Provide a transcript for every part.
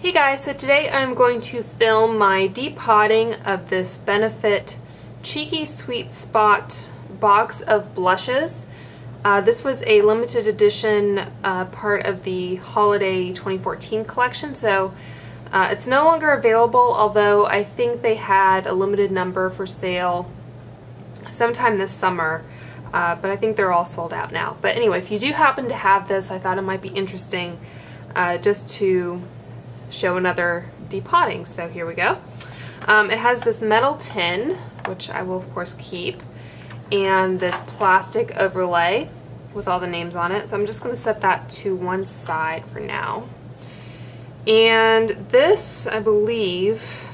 Hey guys, so today I'm going to film my depotting of this Benefit Cheeky Sweet Spot box of blushes. Uh, this was a limited edition uh, part of the Holiday 2014 collection, so uh, it's no longer available, although I think they had a limited number for sale sometime this summer. Uh, but I think they're all sold out now. But anyway, if you do happen to have this, I thought it might be interesting uh, just to show another depotting. So here we go. Um, it has this metal tin, which I will of course keep, and this plastic overlay with all the names on it. So I'm just going to set that to one side for now. And this, I believe,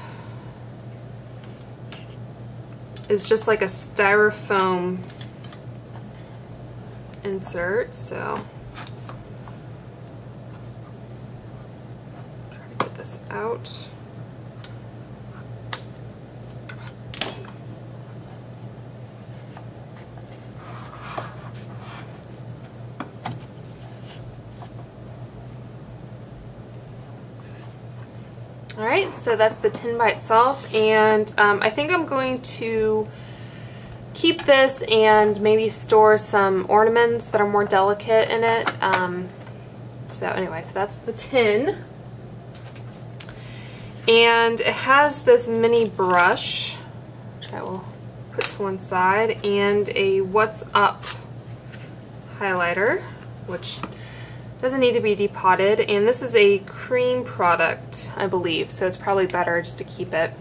is just like a styrofoam insert. So this out. Alright, so that's the tin by itself, and um, I think I'm going to keep this and maybe store some ornaments that are more delicate in it. Um, so anyway, so that's the tin. And it has this mini brush, which I will put to one side, and a Watt's Up highlighter, which doesn't need to be depotted. And this is a cream product, I believe, so it's probably better just to keep it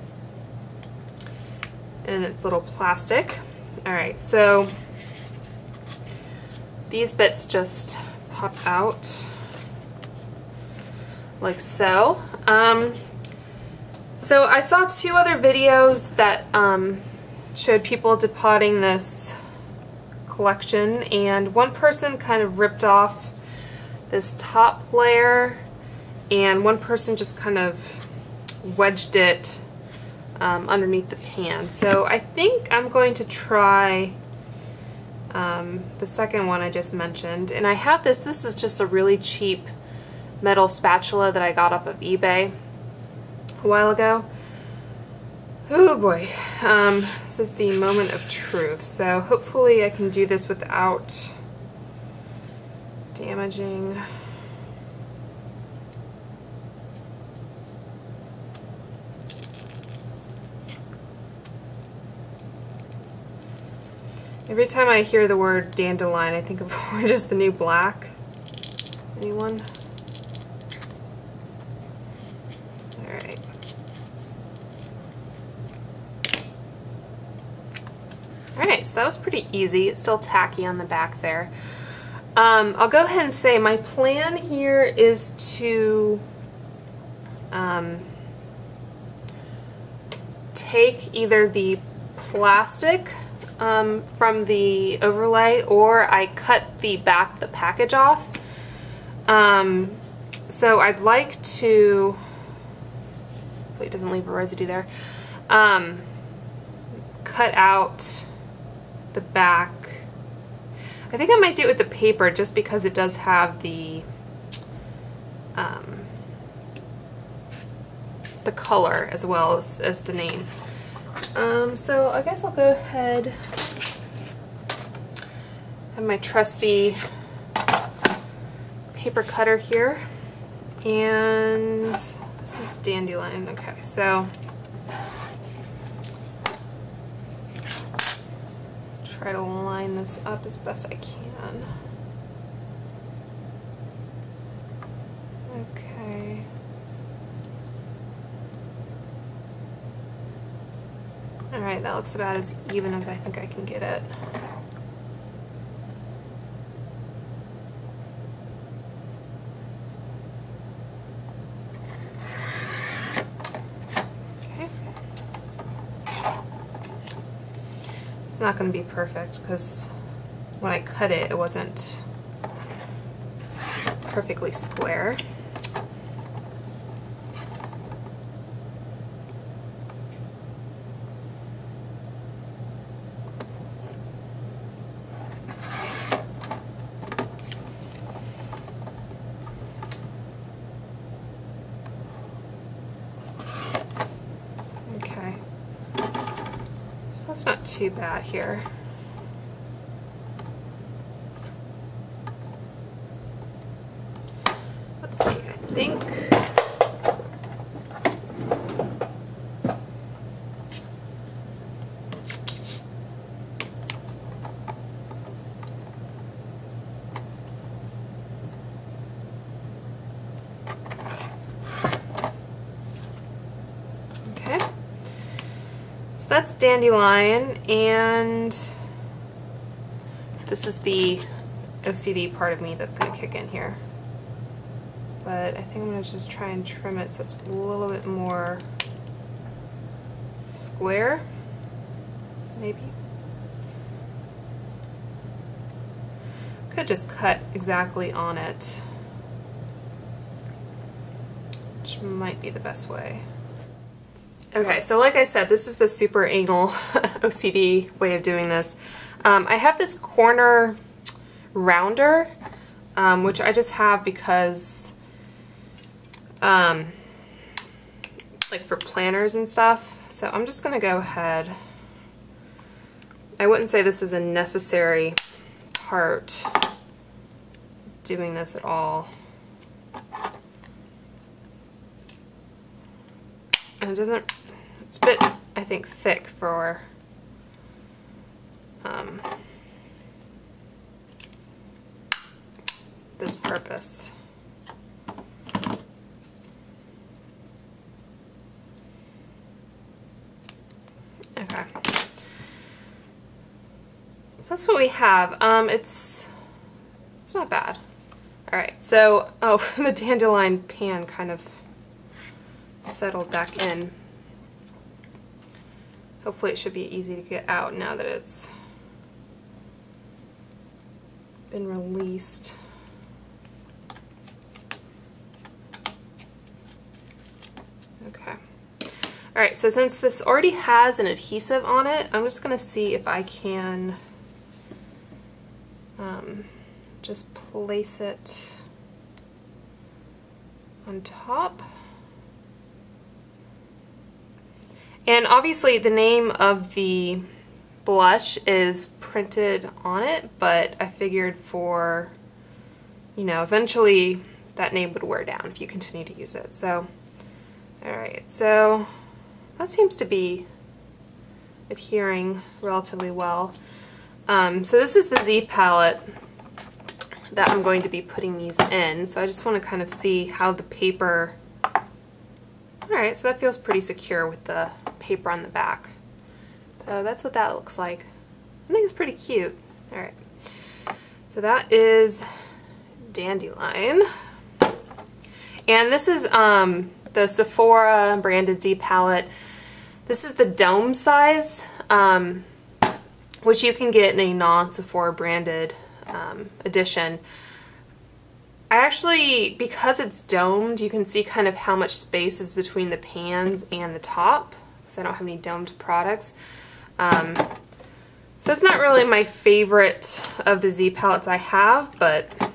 in its little plastic. Alright, so these bits just pop out like so. Um, so I saw two other videos that um, showed people depotting this collection and one person kind of ripped off this top layer and one person just kind of wedged it um, underneath the pan. So I think I'm going to try um, the second one I just mentioned and I have this, this is just a really cheap metal spatula that I got off of eBay a while ago. Oh boy, um, this is the moment of truth. So hopefully I can do this without damaging Every time I hear the word dandelion, I think of Orange is the New Black. Anyone? Alright, that was pretty easy. It's still tacky on the back there. Um, I'll go ahead and say my plan here is to um, take either the plastic um, from the overlay or I cut the back the package off. Um, so I'd like to, hopefully it doesn't leave a residue there, um, cut out the back. I think I might do it with the paper just because it does have the um, the color as well as, as the name. Um, so I guess I'll go ahead have my trusty paper cutter here and this is dandelion okay so try to line this up as best I can. Okay. Alright, that looks about as even as I think I can get it. It's not going to be perfect because when I cut it, it wasn't perfectly square. That's not too bad here. Let's see, I think Okay. So that's dandelion and this is the OCD part of me that's going to kick in here. But I think I'm going to just try and trim it so it's a little bit more square, maybe. Could just cut exactly on it, which might be the best way. Okay, so like I said, this is the super anal OCD way of doing this. Um, I have this corner rounder, um, which I just have because, um, like for planners and stuff. So I'm just gonna go ahead. I wouldn't say this is a necessary part doing this at all. And it doesn't, it's a bit, I think, thick for um, this purpose. Okay. So that's what we have. Um, it's, it's not bad. All right, so, oh, the dandelion pan kind of settled back in. Hopefully it should be easy to get out now that it's been released. Okay. All right, so since this already has an adhesive on it, I'm just gonna see if I can um, just place it on top. And obviously the name of the blush is printed on it, but I figured for, you know, eventually that name would wear down if you continue to use it. So, alright, so that seems to be adhering relatively well. Um, so this is the Z palette that I'm going to be putting these in. So I just want to kind of see how the paper, alright, so that feels pretty secure with the paper on the back. So that's what that looks like. I think it's pretty cute. Alright, so that is Dandelion. And this is um, the Sephora branded Z palette. This is the dome size, um, which you can get in a non-Sephora branded um, edition. I actually, because it's domed, you can see kind of how much space is between the pans and the top, because I don't have any domed products. Um, so it's not really my favorite of the Z palettes I have, but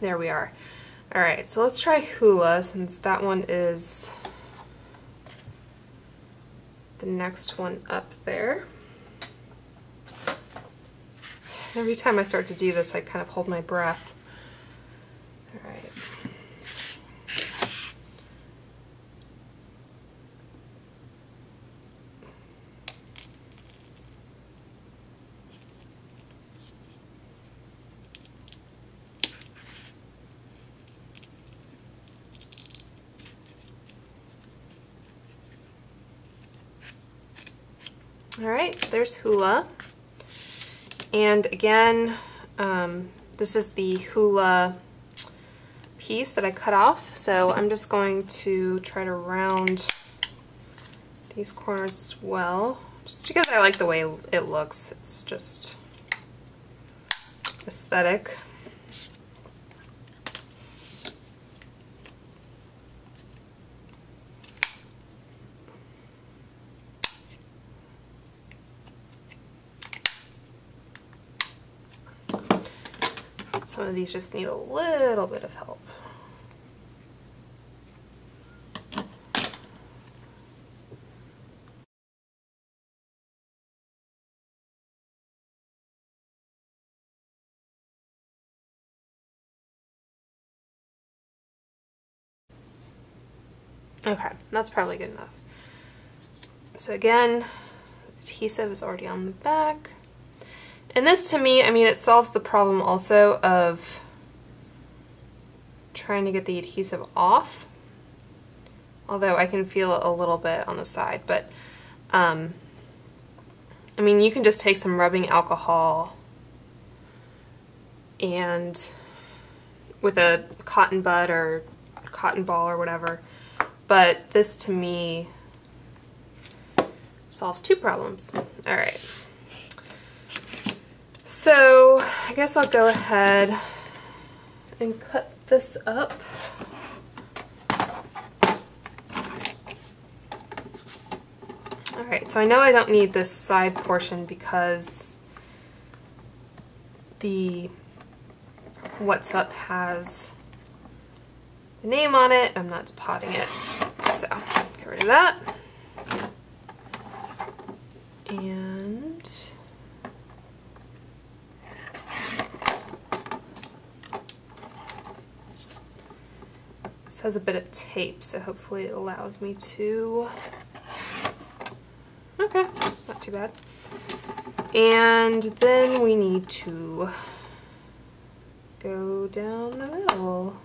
there we are. Alright, so let's try Hoola, since that one is the next one up there. Every time I start to do this, I kind of hold my breath. All right, so there's Hoola. And again, um, this is the Hoola piece that I cut off. So I'm just going to try to round these corners as well. Just because I like the way it looks. It's just aesthetic. Some of these just need a little bit of help. Okay, that's probably good enough. So again, adhesive is already on the back. And this to me, I mean, it solves the problem also of trying to get the adhesive off. Although I can feel a little bit on the side, but um, I mean, you can just take some rubbing alcohol and with a cotton bud or cotton ball or whatever. But this to me solves two problems. All right. So I guess I'll go ahead and cut this up. Alright, so I know I don't need this side portion because the Watt's Up has the name on it. I'm not depotting it. So, get rid of that. And this has a bit of tape, so hopefully it allows me to Okay, it's not too bad. And then we need to go down the middle.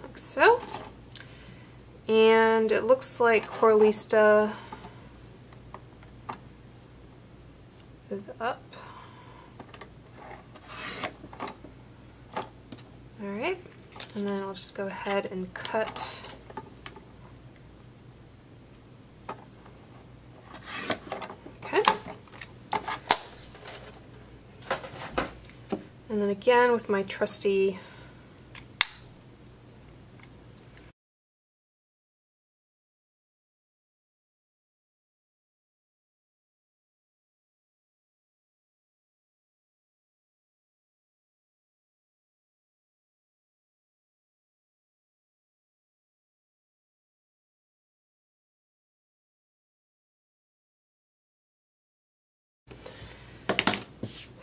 Like so. And it looks like Coralista is up. Alright, and then I'll just go ahead and cut Okay. And then again with my trusty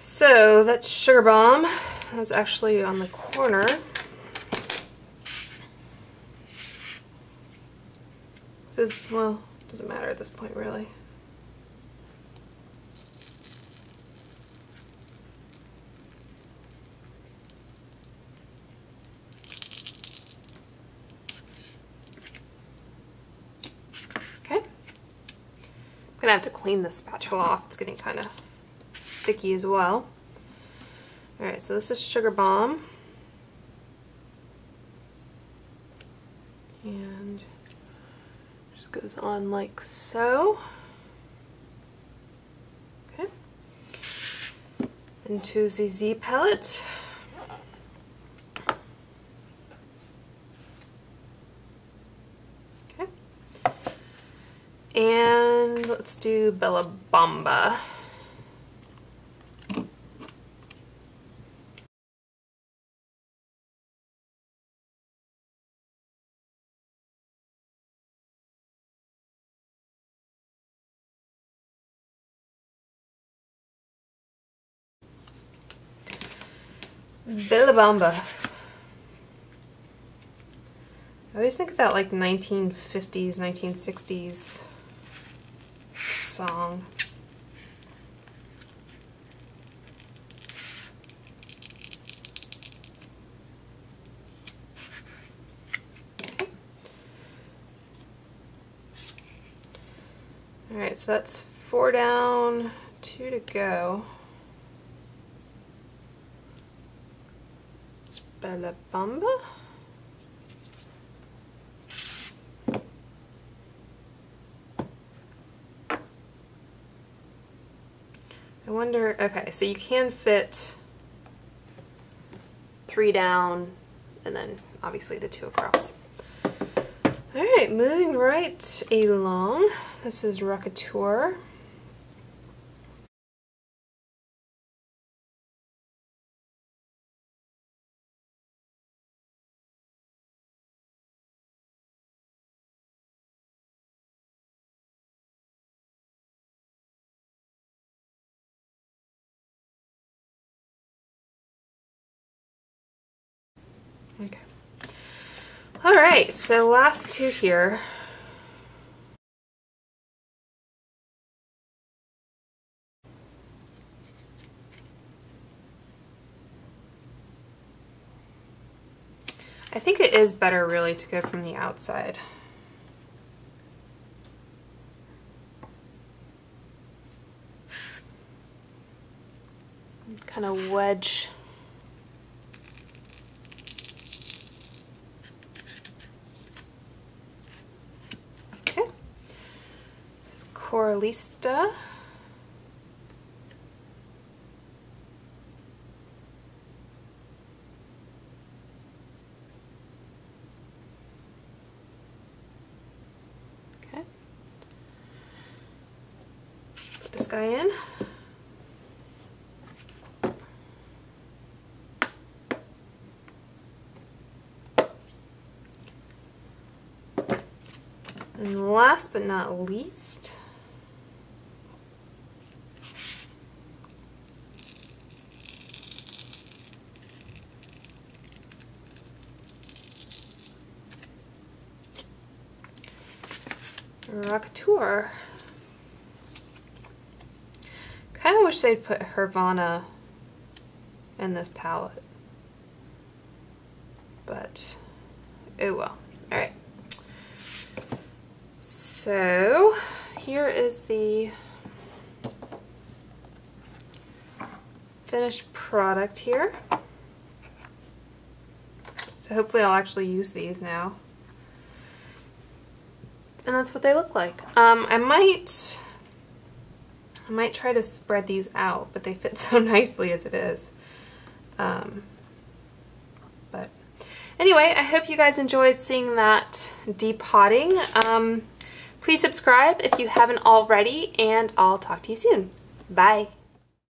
So that's Sugar Bomb. That's actually on the corner. This, well, doesn't matter at this point really. Okay. I'm gonna have to clean this spatula off. It's getting kind of sticky as well. Alright, so this is Sugar Bomb. And just goes on like so. Okay. Into the Z palette. Okay. And let's do Bella Bamba. Billabamba. I always think of that like 1950s, 1960s song. Alright, so that's four down, two to go. Bella Bamba. I wonder, okay, so you can fit three down and then obviously the two across. All right, moving right along. This is Rockateur. Okay. All right, so last two here. I think it is better really to go from the outside. Kind of wedge Coralista. Okay. Put this guy in. And last but not least, Rockateur. Kind of wish they'd put Hervana in this palette. But, oh well. Alright. So, here is the finished product here. So hopefully I'll actually use these now. And that's what they look like. Um, I might, I might try to spread these out, but they fit so nicely as it is. Um, but anyway, I hope you guys enjoyed seeing that depotting. Um, please subscribe if you haven't already, and I'll talk to you soon. Bye.